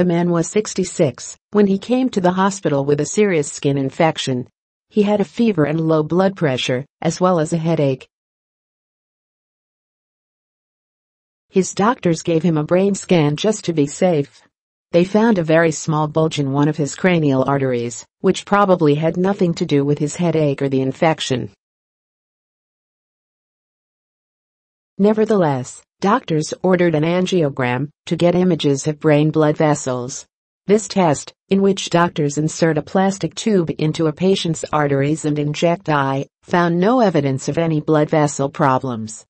The man was 66 when he came to the hospital with a serious skin infection. He had a fever and low blood pressure, as well as a headache. His doctors gave him a brain scan just to be safe. They found a very small bulge in one of his cranial arteries, which probably had nothing to do with his headache or the infection. Nevertheless, doctors ordered an angiogram to get images of brain blood vessels. This test, in which doctors insert a plastic tube into a patient's arteries and inject dye, found no evidence of any blood vessel problems.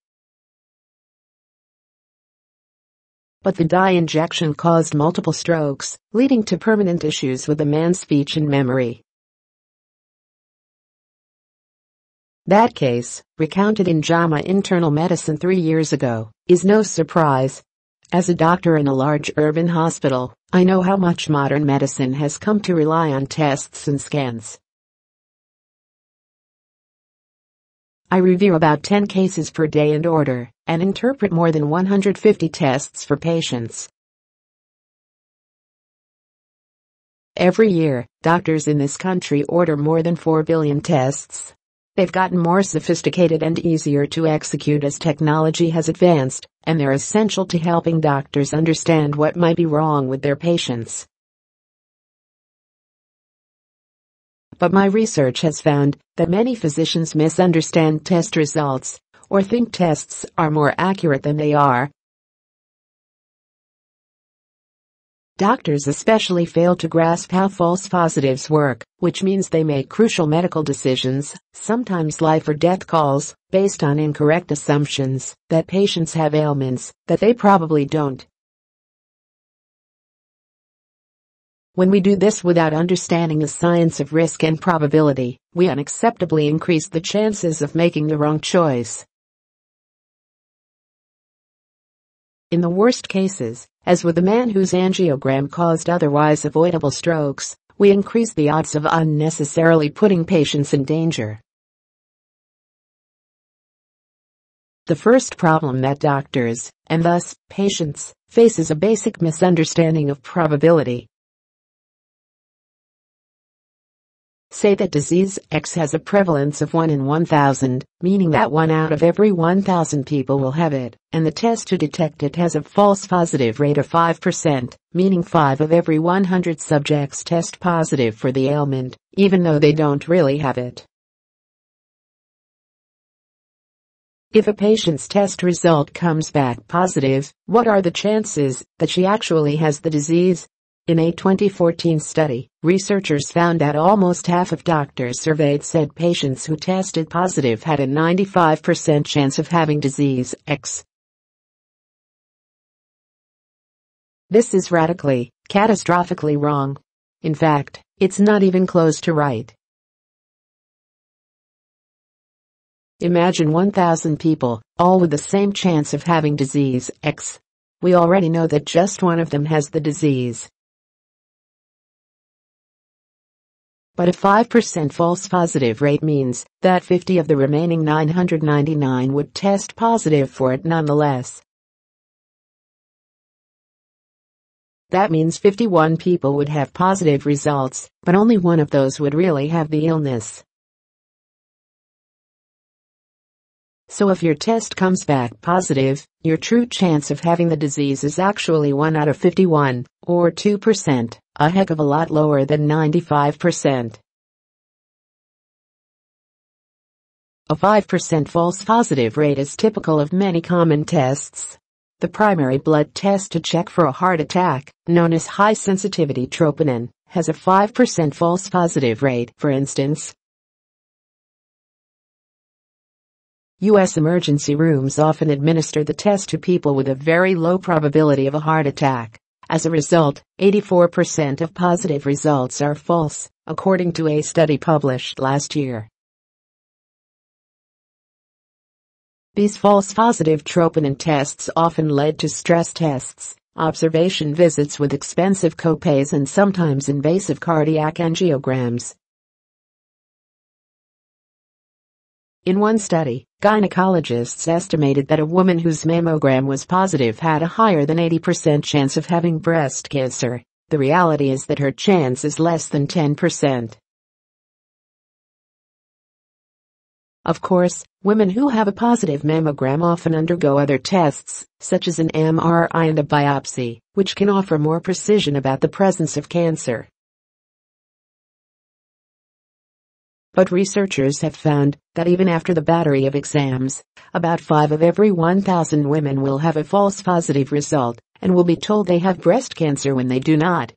but the dye injection caused multiple strokes, leading to permanent issues with the man's speech and memory. That case, recounted in JAMA Internal Medicine three years ago, is no surprise. As a doctor in a large urban hospital, I know how much modern medicine has come to rely on tests and scans. I review about 10 cases per day and order and interpret more than 150 tests for patients. Every year, doctors in this country order more than 4 billion tests. They've gotten more sophisticated and easier to execute as technology has advanced, and they're essential to helping doctors understand what might be wrong with their patients. but my research has found that many physicians misunderstand test results or think tests are more accurate than they are. Doctors especially fail to grasp how false positives work, which means they make crucial medical decisions, sometimes life or death calls, based on incorrect assumptions that patients have ailments that they probably don't. When we do this without understanding the science of risk and probability, we unacceptably increase the chances of making the wrong choice. In the worst cases, as with the man whose angiogram caused otherwise avoidable strokes, we increase the odds of unnecessarily putting patients in danger. The first problem that doctors, and thus patients, face is a basic misunderstanding of probability. Say that disease X has a prevalence of 1 in 1,000, meaning that 1 out of every 1,000 people will have it, and the test to detect it has a false positive rate of 5%, meaning 5 of every 100 subjects test positive for the ailment, even though they don't really have it. If a patient's test result comes back positive, what are the chances that she actually has the disease? In a 2014 study, researchers found that almost half of doctors surveyed said patients who tested positive had a 95% chance of having disease X. This is radically, catastrophically wrong. In fact, it's not even close to right. Imagine 1,000 people, all with the same chance of having disease X. We already know that just one of them has the disease. But a 5% false positive rate means that 50 of the remaining 999 would test positive for it nonetheless. That means 51 people would have positive results, but only one of those would really have the illness. So if your test comes back positive, your true chance of having the disease is actually 1 out of 51, or 2% a heck of a lot lower than 95%. A 5% false positive rate is typical of many common tests. The primary blood test to check for a heart attack, known as high sensitivity troponin, has a 5% false positive rate, for instance. U.S. emergency rooms often administer the test to people with a very low probability of a heart attack. As a result, 84% of positive results are false, according to a study published last year. These false positive troponin tests often led to stress tests, observation visits with expensive copays and sometimes invasive cardiac angiograms. In one study, Gynecologists estimated that a woman whose mammogram was positive had a higher than 80% chance of having breast cancer. The reality is that her chance is less than 10%. Of course, women who have a positive mammogram often undergo other tests, such as an MRI and a biopsy, which can offer more precision about the presence of cancer. But researchers have found that even after the battery of exams, about 5 of every 1,000 women will have a false positive result and will be told they have breast cancer when they do not.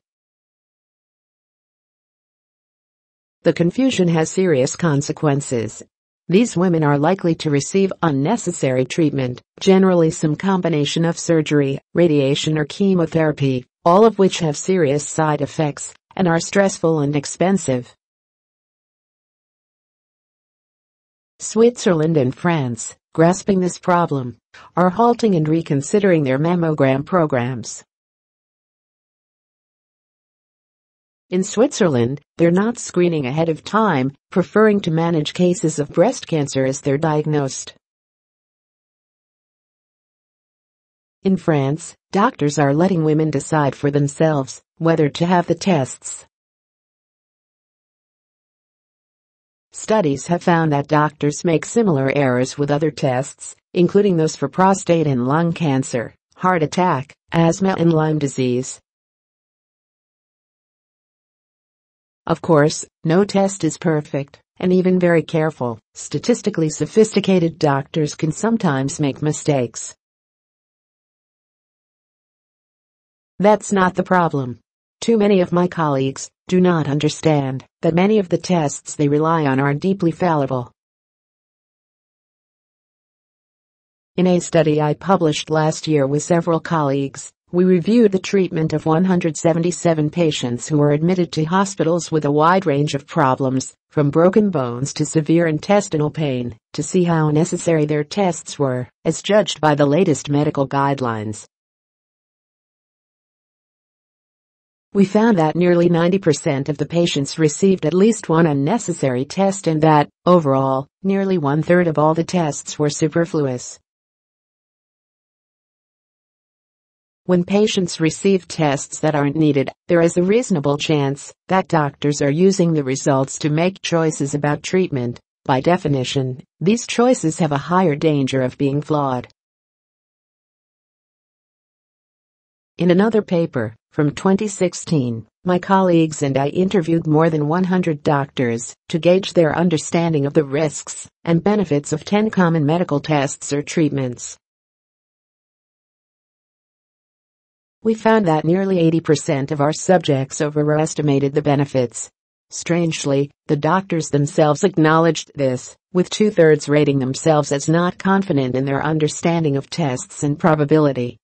The confusion has serious consequences. These women are likely to receive unnecessary treatment, generally some combination of surgery, radiation or chemotherapy, all of which have serious side effects and are stressful and expensive. Switzerland and France, grasping this problem, are halting and reconsidering their mammogram programs. In Switzerland, they're not screening ahead of time, preferring to manage cases of breast cancer as they're diagnosed. In France, doctors are letting women decide for themselves whether to have the tests. Studies have found that doctors make similar errors with other tests, including those for prostate and lung cancer, heart attack, asthma and Lyme disease. Of course, no test is perfect, and even very careful, statistically sophisticated doctors can sometimes make mistakes. That's not the problem. Too many of my colleagues do not understand that many of the tests they rely on are deeply fallible. In a study I published last year with several colleagues, we reviewed the treatment of 177 patients who were admitted to hospitals with a wide range of problems, from broken bones to severe intestinal pain, to see how necessary their tests were, as judged by the latest medical guidelines. We found that nearly 90% of the patients received at least one unnecessary test and that, overall, nearly one-third of all the tests were superfluous. When patients receive tests that aren't needed, there is a reasonable chance that doctors are using the results to make choices about treatment. By definition, these choices have a higher danger of being flawed. In another paper, from 2016, my colleagues and I interviewed more than 100 doctors to gauge their understanding of the risks and benefits of 10 common medical tests or treatments. We found that nearly 80% of our subjects overestimated the benefits. Strangely, the doctors themselves acknowledged this, with two-thirds rating themselves as not confident in their understanding of tests and probability.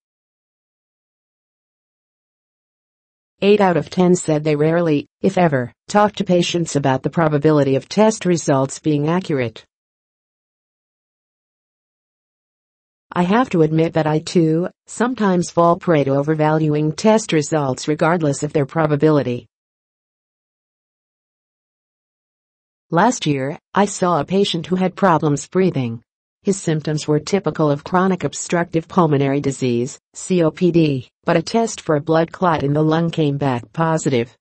8 out of 10 said they rarely, if ever, talk to patients about the probability of test results being accurate. I have to admit that I too, sometimes fall prey to overvaluing test results regardless of their probability. Last year, I saw a patient who had problems breathing. His symptoms were typical of chronic obstructive pulmonary disease, COPD, but a test for a blood clot in the lung came back positive.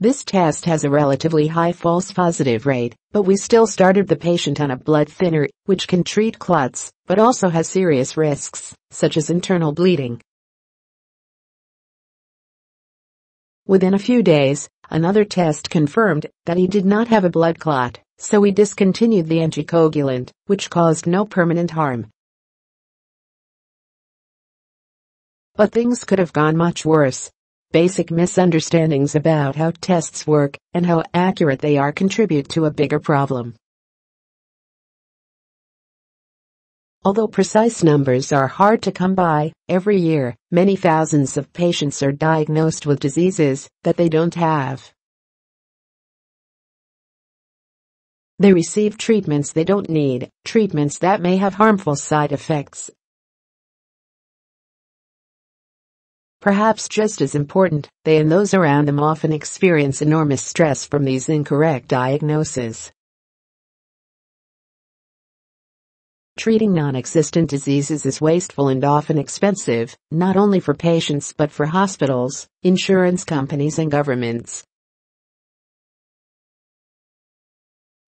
This test has a relatively high false positive rate, but we still started the patient on a blood thinner, which can treat clots, but also has serious risks, such as internal bleeding. Within a few days, another test confirmed that he did not have a blood clot so we discontinued the anticoagulant, which caused no permanent harm. But things could have gone much worse. Basic misunderstandings about how tests work and how accurate they are contribute to a bigger problem. Although precise numbers are hard to come by, every year, many thousands of patients are diagnosed with diseases that they don't have. They receive treatments they don't need, treatments that may have harmful side effects. Perhaps just as important, they and those around them often experience enormous stress from these incorrect diagnoses. Treating non-existent diseases is wasteful and often expensive, not only for patients but for hospitals, insurance companies and governments.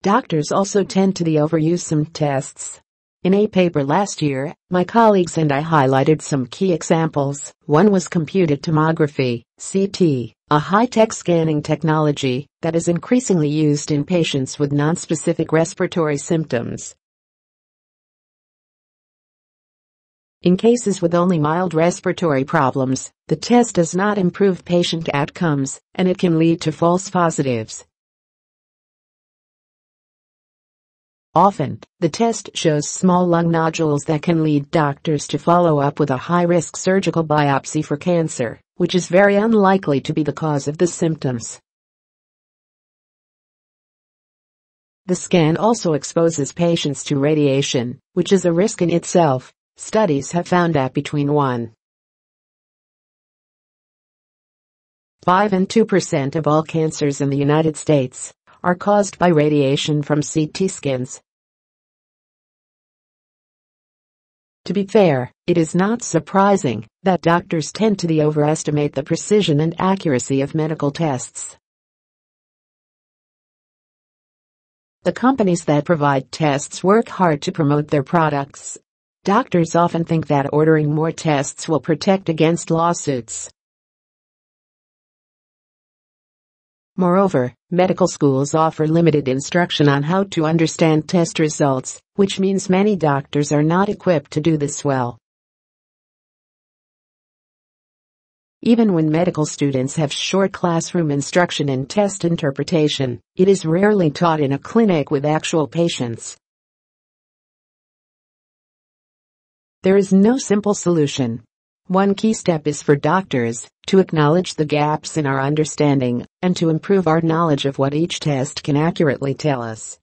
Doctors also tend to the overuse some tests. In a paper last year, my colleagues and I highlighted some key examples. One was computed tomography, CT, a high-tech scanning technology that is increasingly used in patients with nonspecific respiratory symptoms. In cases with only mild respiratory problems, the test does not improve patient outcomes, and it can lead to false positives. Often, the test shows small lung nodules that can lead doctors to follow up with a high-risk surgical biopsy for cancer, which is very unlikely to be the cause of the symptoms. The scan also exposes patients to radiation, which is a risk in itself, Studies have found that between 1 5 and 2% of all cancers in the United States are caused by radiation from CT scans. To be fair, it is not surprising that doctors tend to overestimate the precision and accuracy of medical tests. The companies that provide tests work hard to promote their products Doctors often think that ordering more tests will protect against lawsuits. Moreover, medical schools offer limited instruction on how to understand test results, which means many doctors are not equipped to do this well. Even when medical students have short classroom instruction in test interpretation, it is rarely taught in a clinic with actual patients. There is no simple solution. One key step is for doctors to acknowledge the gaps in our understanding and to improve our knowledge of what each test can accurately tell us.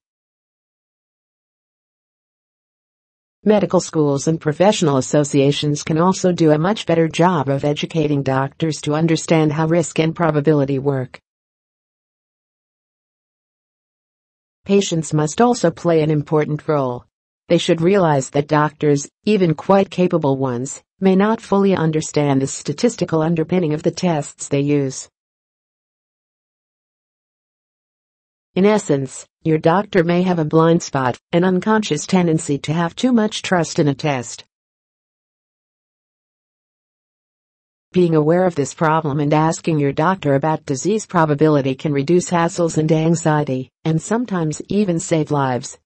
Medical schools and professional associations can also do a much better job of educating doctors to understand how risk and probability work. Patients must also play an important role they should realize that doctors, even quite capable ones, may not fully understand the statistical underpinning of the tests they use. In essence, your doctor may have a blind spot, an unconscious tendency to have too much trust in a test. Being aware of this problem and asking your doctor about disease probability can reduce hassles and anxiety, and sometimes even save lives.